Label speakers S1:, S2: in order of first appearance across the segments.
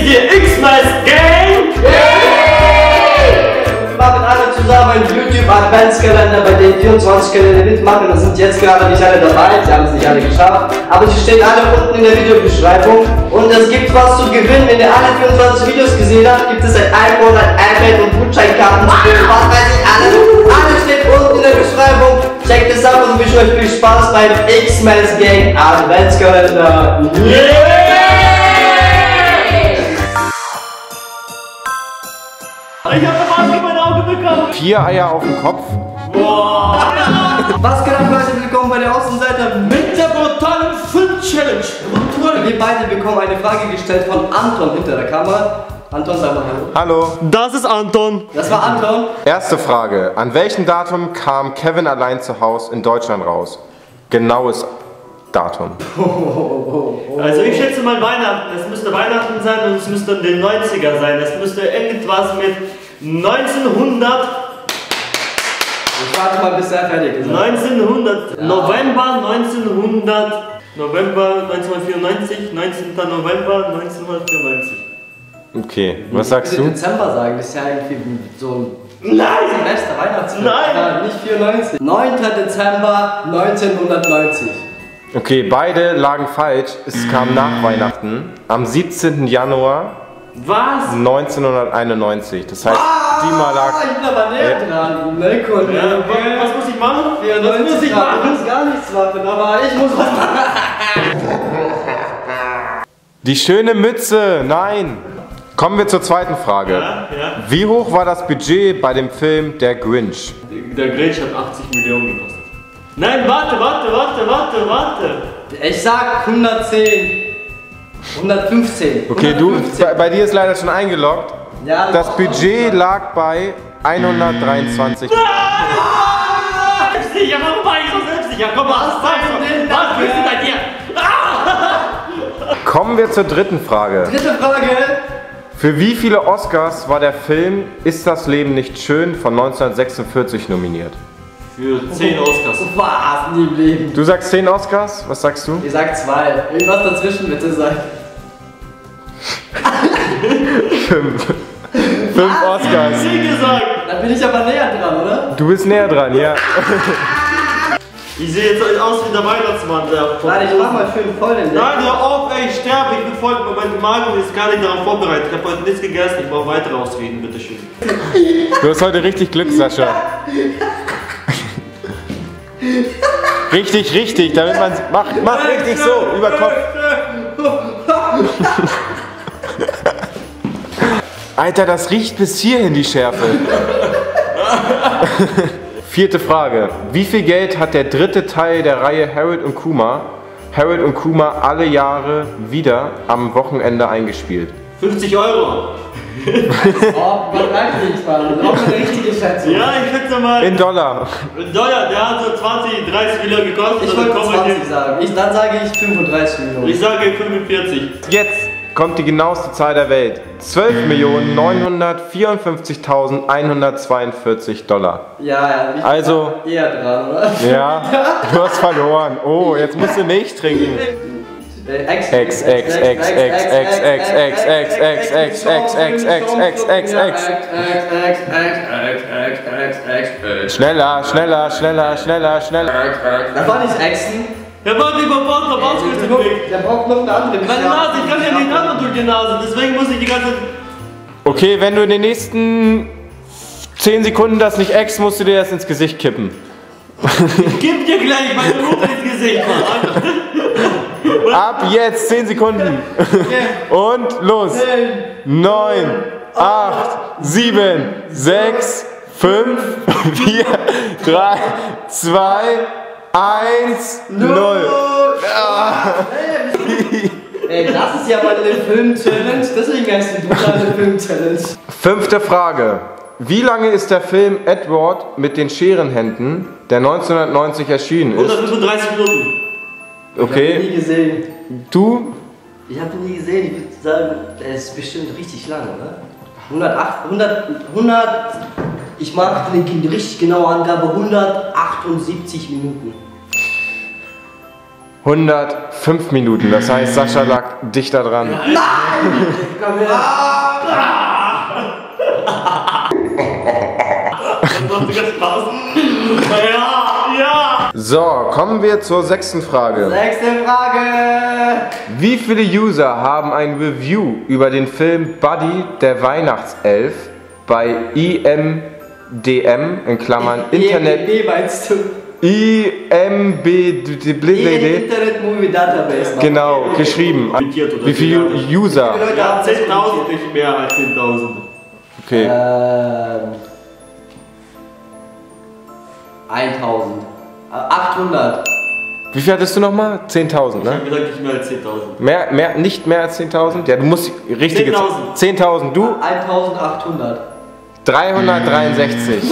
S1: ist die X-Mas Gang!
S2: Wir machen alle zusammen einen YouTube Adventskalender, bei dem 24 Kalender mitmachen. Da sind jetzt gerade nicht alle dabei, sie haben es nicht alle geschafft. Aber sie stehen alle unten in der Videobeschreibung. Und es gibt was zu gewinnen. Wenn ihr alle 24 Videos gesehen habt, gibt es ein iPhone, ein iPad und Gutscheinkarten zu gewinnen. Was weiß ich alles. Alles steht unten in der Beschreibung. Checkt es ab und wünsche euch viel Spaß beim X-Mans Gang Adventskalender.
S1: Ich hab doch was in mein Auge bekommen!
S3: Vier Eier auf dem Kopf.
S2: Was geht ab, Leute? Willkommen bei der Außenseiter mit der brutalen Film-Challenge. Wir beide bekommen eine Frage gestellt von Anton hinter der Kamera. Anton, sag mal Hallo.
S3: Hallo.
S1: Das ist Anton!
S2: Das war Anton.
S3: Erste Frage. An welchem Datum kam Kevin allein zu Haus in Deutschland raus? Genaues Datum.
S1: Also ich schätze mal Weihnachten. Es müsste Weihnachten sein und es müsste in den 90er sein. Es müsste irgendwas mit 1900,
S2: Ich warte mal, bis er fertig ist.
S1: 1900, November 1900, November 1994, 19. November 1994.
S3: Okay, was
S2: Ich
S3: sagst
S2: würde
S3: du?
S2: Dezember sagen, das ist ja irgendwie so ein
S1: Nein!
S2: Silvester, Weihnachtsfest.
S1: Nein!
S2: Ja, nicht 94. 9. Dezember 1990.
S3: Okay, beide lagen falsch. Es kam nach Weihnachten. Am 17. Januar
S1: Was?
S3: 1991. Das heißt, Dima lag.
S2: Ah, ich bin aber näher dran. Ne, Kollege.
S1: Ja, was, was muss ich machen? Was muss ich
S2: Du
S1: machen?
S2: musst gar nichts machen, aber ich muss was machen.
S3: Die schöne Mütze, nein! Kommen wir zur zweiten Frage.
S1: Ja, ja.
S3: Wie hoch war das Budget bei dem Film Der Grinch?
S1: Der Grinch hat 80 Millionen gekostet. Nein, warte, warte, warte, warte, warte.
S2: Ich sag 110. 115.
S3: Okay, du,
S2: 115.
S3: bei, bei dir ist leider schon eingeloggt.
S2: Ja,
S3: Das Budget lag bei 123.
S1: Selbstsicher, warum war ich so selbstsicher? Komm mal, was
S2: denn
S1: Was
S2: dafür?
S1: bist du bei dir?
S3: Kommen wir zur dritten Frage.
S2: Dritte Frage.
S3: Für wie viele Oscars war der Film Ist das Leben nicht schön von 1946 nominiert?
S1: Für 10 Oscars.
S2: Was? Nie im Leben.
S3: Du sagst 10 Oscars? Was sagst du?
S2: Ich sag zwei. Irgendwas dazwischen bitte sein.
S3: Fünf. Fünf Oscars.
S1: Wie gesagt.
S2: Da bin ich aber näher dran, oder?
S3: Du bist näher dran, ja.
S1: Ich sehe jetzt aus wie der Weihnachtsmann. Der
S2: Warte, ich mach mal schön voll den
S1: Nein, hör auf, ey, ich sterbe. Ich bin voll, mein Magen ist gar nicht darauf vorbereitet. Ich habe heute nichts gegessen. Ich brauche weiter ausreden, bitteschön.
S3: Du hast heute richtig Glück, Sascha. Richtig, richtig, damit man mach, mach richtig so, über Kopf. Alter, das riecht bis hierhin die Schärfe. Vierte Frage. Wie viel Geld hat der dritte Teil der Reihe Harold und Kuma, Harold und Kuma alle Jahre wieder am Wochenende eingespielt?
S1: 50 Euro.
S2: Oh, was reicht nicht, Mann? Auch eine richtige Schätzung.
S1: Ja, ich schätze mal.
S3: In Dollar.
S1: Ein Dollar, der hat so 20, 30 Millionen gekostet.
S2: Ich wollte
S1: kommen wir
S2: 20
S1: hier-
S2: sagen. Ich, dann sage ich 35 Millionen.
S1: Ich sage 45.
S3: Jetzt kommt die genaueste Zahl der Welt. 12.954.142 Dollar.
S2: ja, ja. Ich
S3: Also-
S2: eher dran, oder?
S3: Ja, du hast verloren. Oh, jetzt musst du Milch trinken.
S2: Äh, X,
S3: X, X, X, X, X, X, X, X, X, X, X, X, X, X, X, X. Schneller, schneller, schneller, schneller, schneller.
S2: Da war nicht Exen.
S1: Ja, warte, über Bord, der Bord ist
S2: Der
S1: im Weg.
S2: der braucht noch eine andere
S1: Meine Nase, ich kann ja nicht atmen durch die Nase, deswegen muss ich die ganze
S3: Okay, wenn du in den nächsten 10 Sekunden das nicht ex, musst du dir das ins Gesicht kippen.
S1: Gib dir gleich meine Mutter ins Gesicht, Mann.
S3: Ab jetzt 10 Sekunden. Und los. 9, 8, 7, 6, 5, 4, 3, 2, 1, 0.
S2: Ey, das ist ja mal eine Film-Challenge. Deswegen heißt die Duda eine Film-Challenge.
S3: Fünfte Frage. Wie lange ist der Film Edward mit den Scherenhänden, der 1990 erschienen ist?
S1: 135 Minuten.
S2: Ich hab ihn
S3: Okay,
S2: nie gesehen.
S3: du?
S2: Ich habe ihn nie gesehen. Ich würde sagen, er ist bestimmt richtig lang, oder? 108, 100, 100. Ich mag eine richtig genaue Angabe. 178 Minuten.
S3: 105 Minuten. Das heißt, Sascha lag dichter dran.
S1: Ja.
S3: So, kommen wir zur sechsten Frage.
S2: Sechste Frage.
S3: Wie viele User haben ein Review über den Film Buddy, der Weihnachtself bei IMDM, in Klammern Internet,
S2: EMB meinst du?
S3: IMB,
S2: Internet Movie Database.
S3: genau, geschrieben. Wie viele. User?
S2: Leute
S1: Ja,
S2: haben das
S1: 10.000, nicht mehr als 10.000.
S3: Okay,
S2: Ähm. 1000. Äh, 800.
S3: wie viel hattest du nochmal? 10.000,
S1: Ich habe
S3: ne?
S1: gesagt, nicht mehr als 10.000.
S3: Mehr, mehr, nicht mehr als 10.000? Ja, du musst richtige
S1: 10.000.
S3: 10.000, du?
S2: 1800.
S3: 363.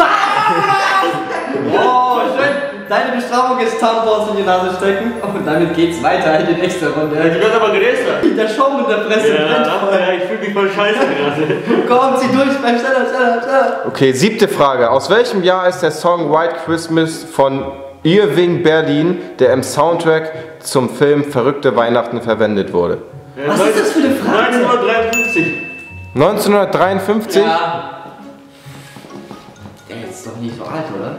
S2: Oh, schön. Deine Bestrafung ist Tampons in die Nase stecken. Und damit geht's weiter in die nächste
S1: Ja,
S2: Runde.
S1: die wird aber größer.
S2: Der Schaum in der Fresse
S1: Ja,
S2: brennt
S1: ja,
S2: voll.
S1: ich fühle mich voll scheiße gerade.
S2: Komm, zieh durch, bleib schneller, schneller, schneller.
S3: Okay, siebte Frage. Aus welchem Jahr ist der Song White Christmas von Irving Berlin, der im Soundtrack zum Film Verrückte Weihnachten verwendet wurde?
S2: Was ist das für eine Frage?
S1: 1953.
S3: 1953?
S2: Ja. Ist doch nicht so alt, oder?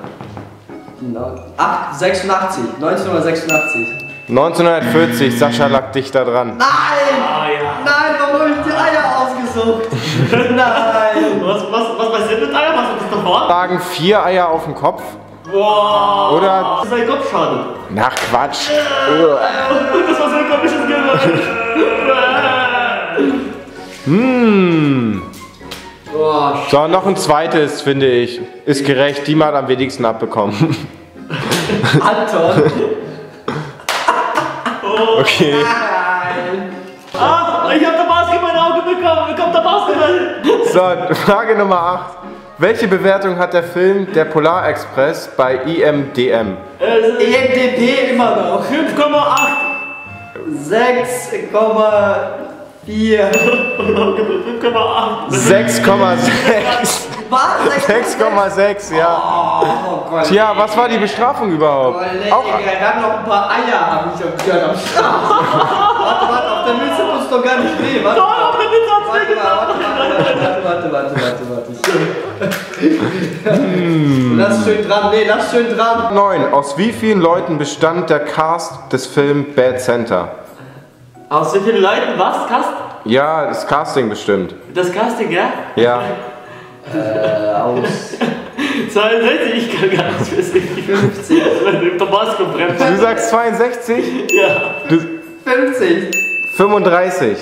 S2: Ach, 86. 1986.
S3: 1940, Sascha lag dichter dran.
S2: Nein!
S1: Ah ja.
S2: Nein, warum habe ich die Eier ausgesucht? Nein!
S1: Was, was, was passiert mit Eier? Was das davor?
S3: Lagen vier Eier auf dem Kopf?
S1: Wow.
S3: Oder-
S1: Sein Kopf schadet.
S3: Nach Quatsch.
S1: Das war so ein komisches Geräusch.
S3: Hm. So, noch ein zweites, finde ich. Ist gerecht, die mal am wenigsten abbekommen.
S2: Anton!
S3: Okay.
S2: Nein!
S1: Ah, ich hab der Basketball in Auge bekommen. Bekommt der Basketball.
S3: So, Frage Nummer 8. Welche Bewertung hat der Film Der Polarexpress bei IMDM?
S1: Äh,
S2: EMDP immer noch.
S1: 5,8.
S2: 6,4.
S1: 5,8.
S3: 6,6.
S2: Was?
S3: 6,6, ja.
S2: Oh Gott.
S3: Tja, was war die Bestrafung überhaupt?
S2: Kollege,
S3: Auch,
S2: haben noch ein paar Eier, habe ich gehört am Start. warte, warte, auf der Mütze tut's doch gar nicht weh. Warte,
S1: Doch, auf der Mütze hat's
S2: warte,
S1: weh
S2: warte, warte, warte, warte, warte, warte, warte. Lass schön dran, nee, lass schön dran.
S3: 9. Aus wie vielen Leuten bestand der Cast des Films Bad Center?
S1: Aus wie vielen Leuten? Was? Cast?
S3: Ja, das Casting bestimmt.
S1: Das Casting, ja?
S3: Ja.
S2: Äh, aus
S1: 62, ich kann gar nicht wissen.
S2: 50.
S1: Der Tabasco bremst.
S3: Du sagst 62?
S1: Ja.
S3: Du,
S2: 50.
S3: 35.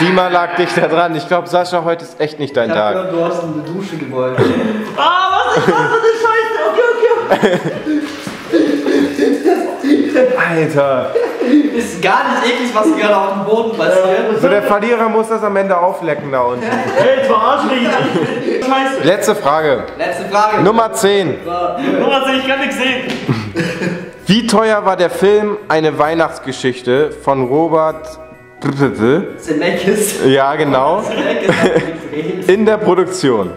S3: Dima lag dichter dran. Ich glaube, Sascha, heute ist echt nicht dein
S2: Ich hab
S3: Tag.
S2: gehört, du hast eine Dusche gewollt.
S1: Ah, was ist das für eine Scheiße? Okay, okay.
S3: Alter.
S2: Ist gar nicht eklig, was hier gerade auf dem Boden passiert.
S3: So, der Verlierer muss das am Ende auflecken da unten.
S1: Hey, jetzt verarsch mich nicht. Scheiße.
S3: Letzte Frage.
S2: Letzte Frage.
S3: Nummer 10.
S1: Nummer 10, ich kann nichts sehen.
S3: Wie teuer war der Film Eine Weihnachtsgeschichte von Robert
S2: Zemeckis.
S3: Ja, genau. In der Produktion.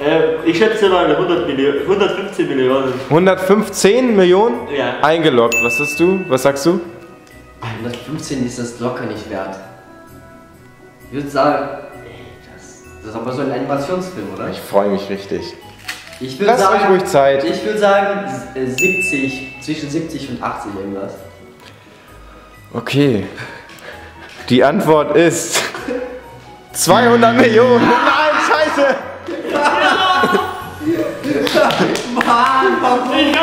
S1: Äh, ich schätze mal 100 Millionen, 115 Millionen.
S3: 115 Millionen
S1: Ja.
S3: eingeloggt. Was sagst du? Was sagst du?
S2: 115 ist das locker nicht wert. Ich würde sagen, ey, das, das ist aber so ein Animationsfilm, oder?
S3: Ich freue mich richtig.
S2: Ich würde sagen,
S3: euch ruhig Zeit.
S2: Ich würde sagen äh, 70, zwischen 70 und 80 irgendwas.
S3: Okay. Die Antwort ist 200 Millionen. Nein, scheiße.
S2: Mann, warum?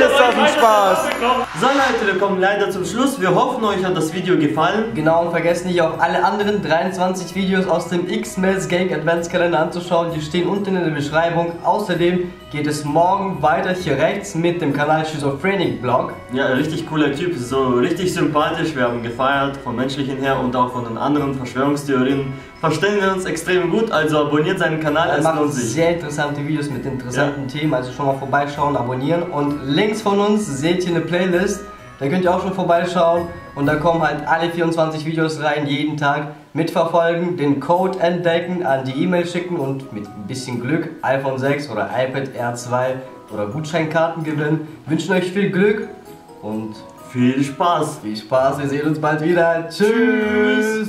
S1: Ich kann zwar nicht
S3: Mann,
S1: sehen,
S3: ist
S1: aber
S3: das
S1: ich
S3: ein
S1: weiß,
S3: Spaß.
S1: So Leute, wir kommen leider zum Schluss. Wir hoffen, euch hat das Video gefallen.
S2: Genau, und vergesst nicht auch alle anderen 23 Videos aus dem X-Mel's Gang Adventskalender anzuschauen. Die stehen unten in der Beschreibung. Außerdem geht es morgen weiter hier rechts mit dem Kanal Schizophrenic Blog.
S1: Ja, richtig cooler Typ, so richtig sympathisch. Wir haben gefeiert, vom menschlichen her und auch von den anderen Verschwörungstheorien. Verstehen wir uns extrem gut, also abonniert seinen Kanal,
S2: Er
S1: es
S2: macht
S1: lohnt sich.
S2: sehr interessante Videos mit interessanten Themen, also schon mal vorbeischauen, abonnieren. Und links von uns seht ihr eine Playlist, da könnt ihr auch schon vorbeischauen. Und da kommen halt alle 24 Videos rein, jeden Tag. Mitverfolgen, den Code entdecken, an die E-Mail schicken und mit ein bisschen Glück iPhone 6 oder iPad R2 oder Gutscheinkarten gewinnen. Wünschen euch viel Glück und
S1: Viel Spaß.
S2: Viel Spaß, wir sehen uns bald wieder. Tschüss.